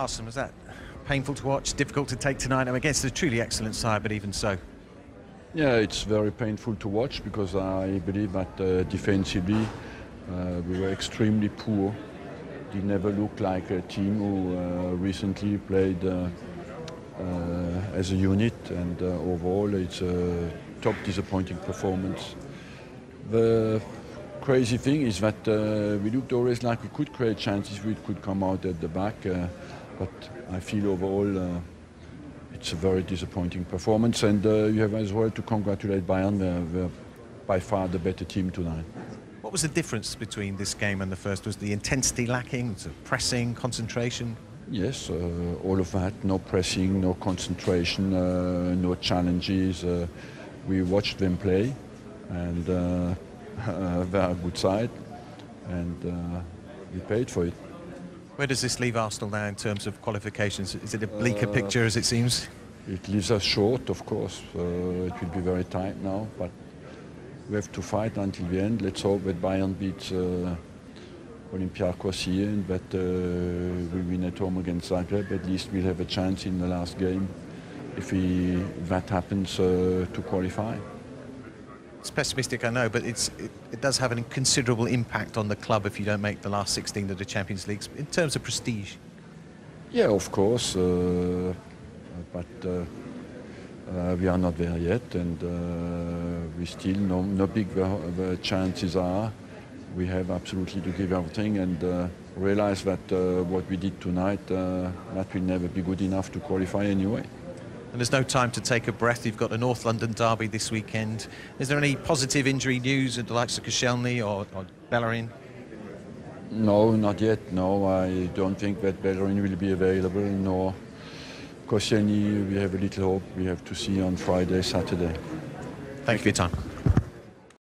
Arsene, was that painful to watch, difficult to take tonight? I'm against a truly excellent side, but even so. Yeah, it's very painful to watch because I believe that uh, defensively uh, we were extremely poor. Did never look like a team who uh, recently played uh, uh, as a unit, and uh, overall it's a top disappointing performance. The crazy thing is that we looked always like we could create chances, we could come out at the back, but I feel overall it's a very disappointing performance, and uh, you have as well to congratulate Bayern. They're, they're, by far the better team tonight. What was the difference between this game and the first? Was the intensity lacking? Was pressing, concentration? Yes, uh, all of that. No pressing, no concentration, uh, no challenges. Uh, we watched them play, and uh, they're a good side, and uh, we paid for it. Where does this leave Arsenal now in terms of qualifications? Is it a bleaker uh, picture as it seems? It leaves us short, of course. Uh, it will be very tight now, but we have to fight until the end. Let's hope that Bayern beats uh, Olympiacos here and that uh, we win at home against Zagreb. At least we'll have a chance in the last game if we, that happens uh, to qualify. It's pessimistic, I know, but it's, it, it, does have a considerable impact on the club if you don't make the last 16 of the Champions League in terms of prestige. Yeah, of course, uh, but uh, uh, we are not there yet, and uh, we still know no big the chances are. We have absolutely to give everything and uh, realize that uh, what we did tonight that will never be good enough to qualify anyway and there's no time to take a breath. You've got a North London derby this weekend. Is there any positive injury news at the likes of Koscielny or, or Bellerin? No, not yet. No, I don't think that Bellerin will be available. Nor Koscielny, we have a little hope. We have to see on Friday, Saturday. Thank you for your time.